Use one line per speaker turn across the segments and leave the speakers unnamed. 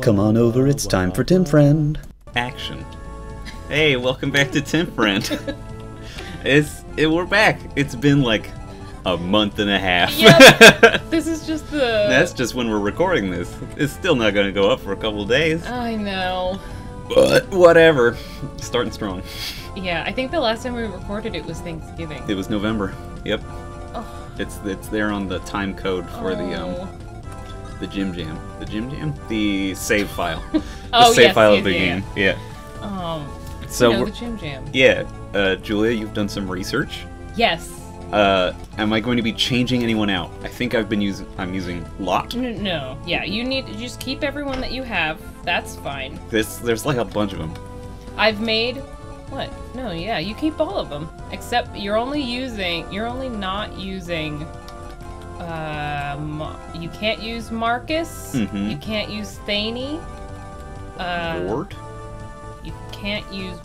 Come on over, it's time for Tim Friend.
Action. Hey, welcome back to Tim Friend. it's it, we're back. It's been like a month and a half.
Yep. This is just the.
That's just when we're recording this. It's still not going to go up for a couple days.
I know.
But whatever. Starting strong.
Yeah, I think the last time we recorded it was Thanksgiving.
It was November. Yep.
Oh.
It's it's there on the time code for the um
Oh.
The Jim Jam. The Jim Jam? The save file. The
Oh,
save
yes,
file of the game. Yeah.
Um.
So
you know, the Jim Jam.
yeah, uh, Julia, you've done some research.
Yes.
Uh, am I going to be changing anyone out? I think I've been using. I'm using Lot.
No, no. Yeah, you need to just keep everyone that you have. That's fine.
This there's like a bunch of them.
I've made. What? No, yeah, you keep all of them. Except you're only using. You're only not using. Um, you can't use Marcus.
Mhm.
You can't use Thany. Uh,
Ward,
You can't use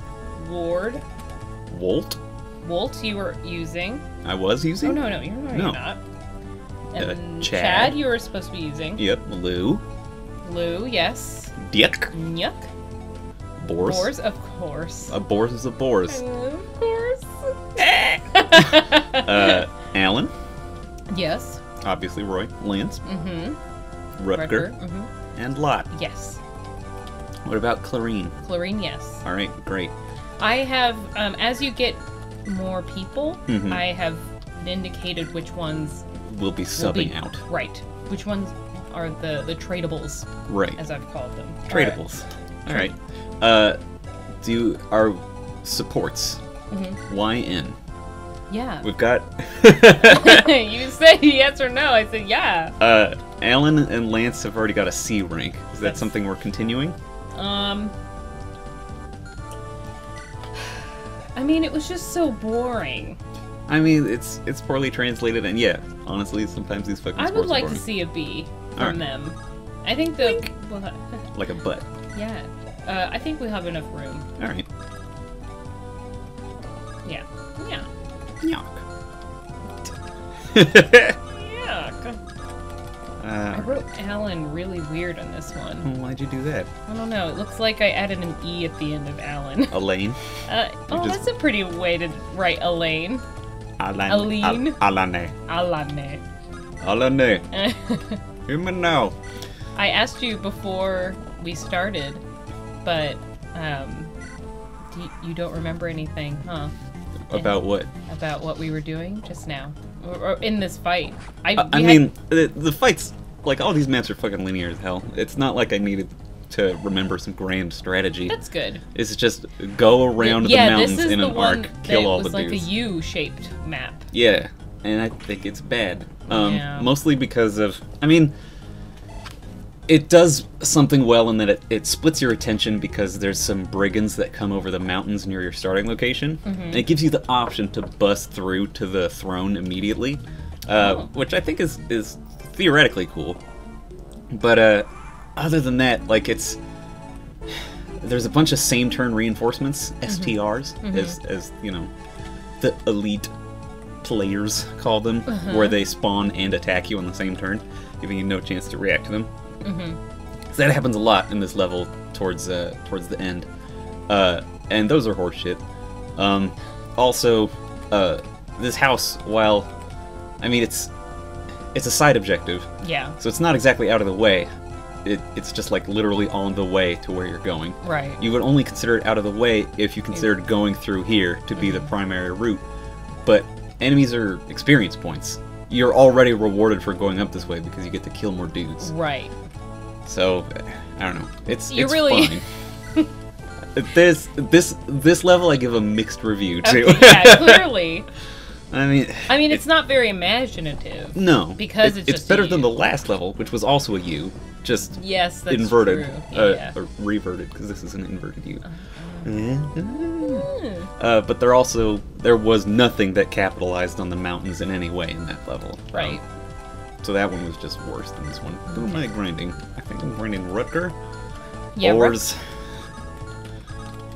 Ward.
Wolt.
Wolt you were using.
I was using.
Oh no, no, you're, no, you're not. And
Uh, Chad.
Chad you were supposed to be using.
Yep. Lou.
Lou, yes.
Dick.
Nyuk.
Bors.
Bors, of course.
A Bors is a Bors.
of course.
Uh, Alan.
yes.
Obviously Roy. Lance.
Mm-hmm.
Rutger.
Mm-hmm.
And Lot.
Yes.
What about Clarine?
Chlorine, yes.
All right. Great.
I have, um, as you get more people,
Mhm.
I have indicated which ones
We'll be
will
subbing
be
out.
Right. Which ones are the the tradables,
Right.
as I've called them.
Tradables. All right. Uh, do our supports.
Mm-hmm.
YN.
Yeah.
We've got
you said yes or no. I said yeah.
uh, Alan and Lance have already got a C rank. Is that
That's-
something we're continuing?
Um. I mean, it was just so boring.
I mean, it's it's poorly translated, and yeah, honestly, sometimes these fucking
I would like to see a B from
Alright.
them. I think the well,
like a butt.
yeah. Uh, I think we have enough room.
All right.
Yeah. Yeah.
Yuck.
Yeah. I
uh,
wrote Alan really weird on this one.
why'd you do that,
I don't know. It looks like I added an E at the end of Alan.
Elaine?
Uh, oh,
just-
that's a pretty way to write Elaine.
Alan.
Aline.
Al- Alane.
Alane.
Alane. Hear me now.
I asked you before we started, but um, do you, you don't remember anything, huh?
About what?
About what we were doing just now, or, or in this fight. I,
I, I
had-
mean, the, the fights, like all these maps are fucking linear as hell. It's not like I needed to remember some grand strategy.
that's good.
It's just go around
yeah,
the mountains in
the
an arc,
that
kill all
was
the
like
dudes.
a U-shaped map.
Yeah, and I think it's bad. Um,
Yeah.
Mostly because of, I mean, it does something well in that it, it splits your attention because there's some brigands that come over the mountains near your starting location.
Mm-hmm.
And it gives you the option to bust through to the throne immediately, uh,
Oh.
which I think is is theoretically cool. But uh, other than that, like it's there's a bunch of same turn reinforcements, STRs, as as you know, the elite players call them, where they spawn and attack you on the same turn, giving you no chance to react to them. So that happens a lot in this level towards uh, towards the end, uh, and those are horseshit. Um, also, uh, this house, while I mean it's it's a side objective,
Yeah,
so it's not exactly out of the way. It, it's just like literally on the way to where you're going.
right.
You would only consider it out of the way if you considered going through here to be the primary route. But enemies are experience points. You're already rewarded for going up this way because you get to kill more dudes.
Right.
So I don't know. It's
You're
it's
really-
fine. this this this level I give a mixed review to.
Okay, yeah, clearly.
I mean,
I mean, it's not very imaginative.
no,
Because
It-
it's
it's better than the last level, which was also a U, just
Yes, that's
inverted, uh,
Yeah.
or reverted because this is an inverted U.
Hmm.
Uh, but there also there was nothing that capitalized on the mountains in any way in that level.
Right.
Um, so that one was just worse than this one. Who am I grinding? I think I'm grinding Rutger.
Yeah.
Bors.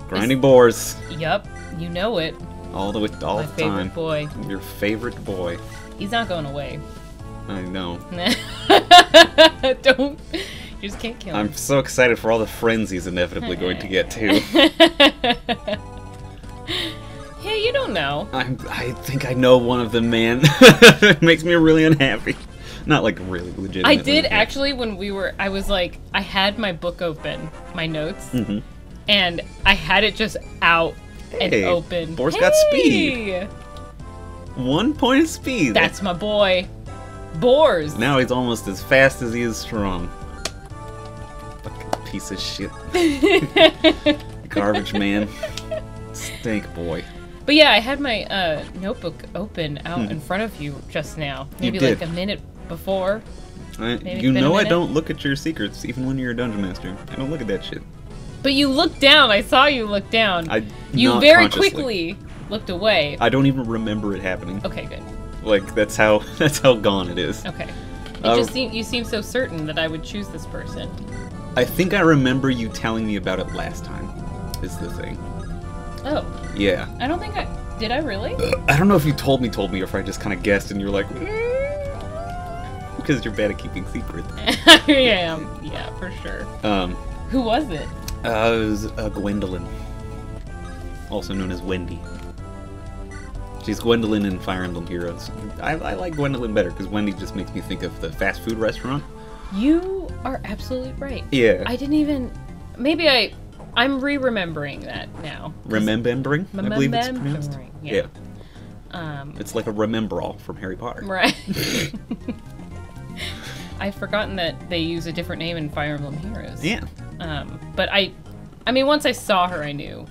Grinding boars
Yep, You know it.
all the way all
My
the
favorite
time.
boy.
Your favorite boy.
He's not going away.
I know.
Don't. You just can't kill him.
I'm so excited for all the friends he's inevitably going to get too.
yeah, you don't know.
I'm, I think I know one of them, man. it makes me really unhappy. Not like really legit.
I did actually when we were. I was like, I had my book open, my notes,
Mhm.
and I had it just out and open.
Boar's got speed. One point of speed.
That's my boy, Bors.
Now he's almost as fast as he is strong. Fucking piece of shit. Garbage man. Stink boy.
But yeah, I had my uh, notebook open out in front of you just now. Maybe
Hmm. did.
like a minute before.
I, you
it's been a
know I don't look at your secrets, even when you're a dungeon master. I don't look at that shit.
But you looked down. I saw you look down.
I
you very quickly looked away.
I don't even remember it happening.
Okay, good.
Like that's how that's how gone it is.
Okay. It
Uh,
just seem you seem so certain that I would choose this person.
I think I remember you telling me about it last time. Is the thing.
Oh,
Yeah.
I don't think I did. I really?
I don't know if you told me, told me, or if I just kind of guessed, and you're like, because you're bad at keeping secrets.
I am. Yeah, for sure.
Um,
Who was it?
uh, it was uh, Gwendolyn, also known as Wendy. She's Gwendolyn in Fire Emblem Heroes. I, I like Gwendolyn better because Wendy just makes me think of the fast food restaurant.
You are absolutely right.
Yeah.
I didn't even. Maybe I. I'm re-remembering that now.
Remembering, I believe it's pronounced.
Remembering,
Yeah.
yeah. Um,
It's like a remember-all from Harry Potter.
right. I've forgotten that they use a different name in Fire Emblem Heroes.
Yeah.
Um, but I, I mean, once I saw her, I knew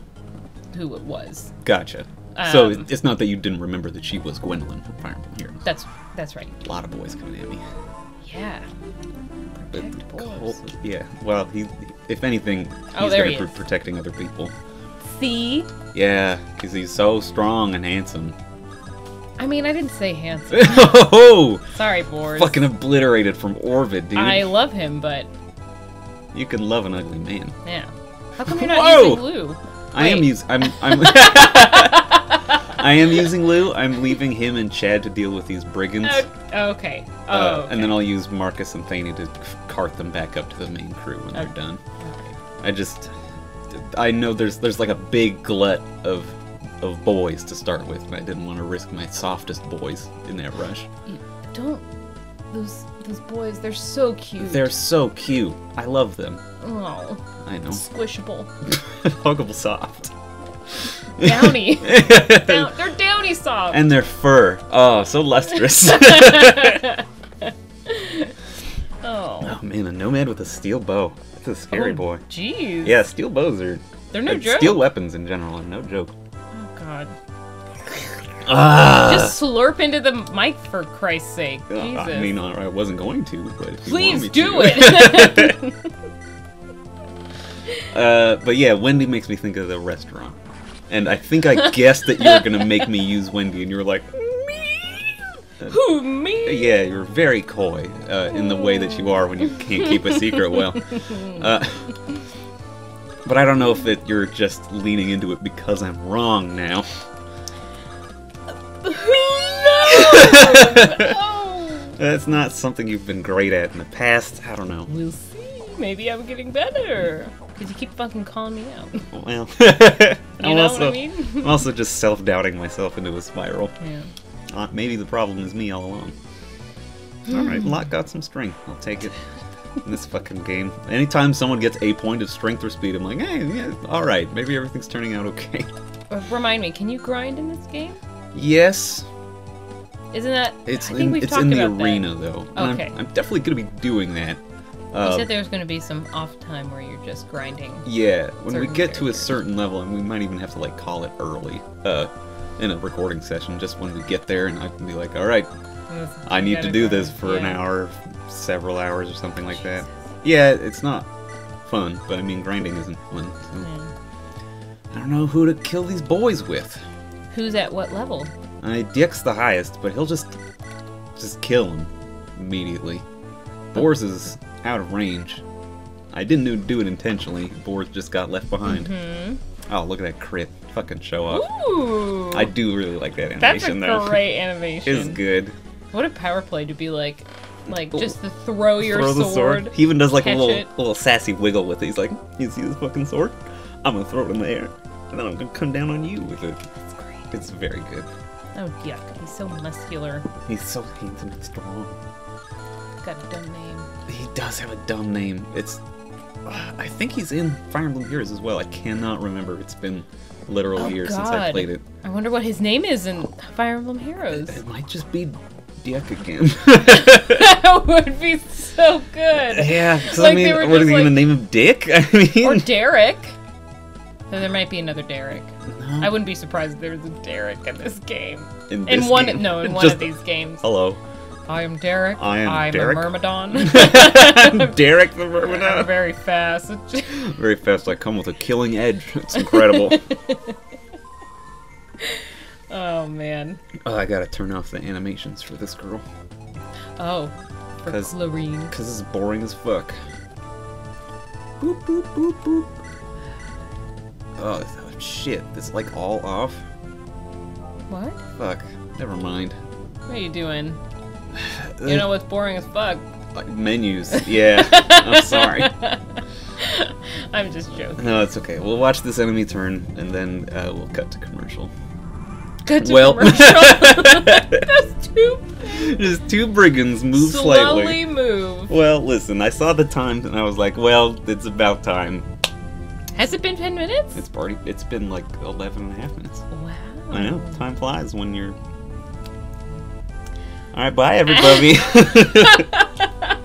who it was.
Gotcha. so
Um,
it- it's not that you didn't remember that she was Gwendolyn from Fire Emblem Heroes.
That's that's right.
A lot of boys coming at me.
Yeah.
But
Protect boys.
Cole- yeah. Well, he, if anything,
Oh,
he's
there
good
he is.
protecting other people.
See,
Yeah, because he's so strong and handsome.
I mean, I didn't say handsome.
oh,
Sorry, Boris.
fucking obliterated from orbit, dude.
I love him, but
You can love an ugly man.
yeah. How come you're not
Whoa!
using Lou?
I am using. I'm. I'm I am using Lou. I'm leaving him and Chad to deal with these brigands.
Oh, okay. Oh,
Uh,
okay.
And then I'll use Marcus and Thane to cart them back up to the main crew when they're
Okay.
done. I just, I know there's there's like a big glut of of boys to start with, and I didn't want to risk my softest boys in that rush.
Don't those those boys? They're so cute.
They're so cute. I love them.
oh
I know.
squishable.
Huggable soft.
Downy. Down, they're downy soft.
and their fur. Oh, so lustrous.
oh.
oh man, a nomad with a steel bow. That's a scary
Oh,
boy.
Jeez.
Yeah, steel bows are.
They're no
like,
joke.
Steel weapons in general are no joke.
God.
Ah.
Just slurp into the mic for Christ's sake.
Uh. I mean, I wasn't going to, but if you
Please
want me
do
to.
it.
uh, but yeah, Wendy makes me think of the restaurant, and I think I guessed that you were gonna make me use Wendy, and you were like, me?
Who me?
yeah, you're very coy uh, in the way that you are when you can't keep a secret well. But I don't know if it, you're just leaning into it because I'm wrong now.
no!
That's not something you've been great at in the past. I don't know.
We'll see. Maybe I'm getting better. Because you keep fucking calling me out.
Well,
You
I'm
know
also,
what I mean?
I'm also just self-doubting myself into a spiral.
yeah.
Uh, maybe the problem is me all along. Alright, Lot got some strength. I'll take it. In this fucking game. Anytime someone gets a point of strength or speed, I'm like, hey, yeah, alright, maybe everything's turning out okay.
Uh, Remind me, can you grind in this game?
yes,
Isn't that?
it's
I think
in,
we've
it's
talked
in the
about that.
arena, though. And I'm-
Okay.
I'm, definitely going to be doing that.
You
Uh,
said there was going to be some off time where you're just grinding.
yeah, when we get to a certain level, and we might even have to, like, call it early, uh, in a recording session, just when we get there, and I can be like, alright, I need
gotta
do this for an hour, several hours, or something like that. Yeah, it's not fun, but I mean, grinding isn't fun. So. I don't know who to kill these boys with.
Who's at what level?
I Dick's the highest, but he'll just just kill him immediately. Bors is out of range. I didn't do- it intentionally. Bors just got left behind.
Hmm.
Oh, look at that crit! Fucking show off.
Ooh.
I do really like that animation.
That's a
though.
great animation.
It's good.
What a power play to be like, Like just to throw your
throw the
sword.
sword. He even does like a little
it.
little sassy wiggle with it. He's like, "You see this fucking sword? I'm gonna throw it in the air, and then I'm gonna come down on you with it."
That's great.
It's very good.
Oh yuck! He's so muscular.
He's so handsome and strong.
Got a dumb name.
He does have a dumb name. It's. Uh, I think he's in Fire Emblem Heroes as well. I cannot remember. It's been literal
Oh,
years since I played it.
I wonder what his name is in Fire Emblem Heroes.
It might just be Diek again.
that would be so good.
yeah, 'cause
Like,
I
they
mean,
were
what are
just
they gonna name him? Dick? I mean,
Or Derek. Though there might be another Derek.
No.
I wouldn't be surprised if there was a Derek in this game.
in,
In one,
game.
no, in one
Just-
of these games.
Hello,
I am Derek.
I am
I'm
Derek.
a Myrmidon.
Derek the
I'm
Myrmidon.
very fast.
Very fast. I come with a killing edge. It's incredible.
Oh man.
oh, I gotta turn off the animations for this girl
Oh, for
'Cause-
Clarine.
because it's boring as fuck. Boop boop boop boop. Oh shit! It's like all off.
What?
Fuck. Never mind.
What are you doing? You know what's boring as fuck?
Like, menus. Yeah. I'm sorry.
I'm just joking.
No, it's okay. We'll watch this enemy turn and then uh, we'll cut to commercial.
Good to
Well-.
That's too
Just two brigands move
slowly
slightly.
move.
Well, listen, I saw the time and I was like, well, it's about time.
Has it been 10 minutes?
It's already, it's been like 11 and a half minutes.
wow.
I know, time flies when you're. Alright, bye everybody.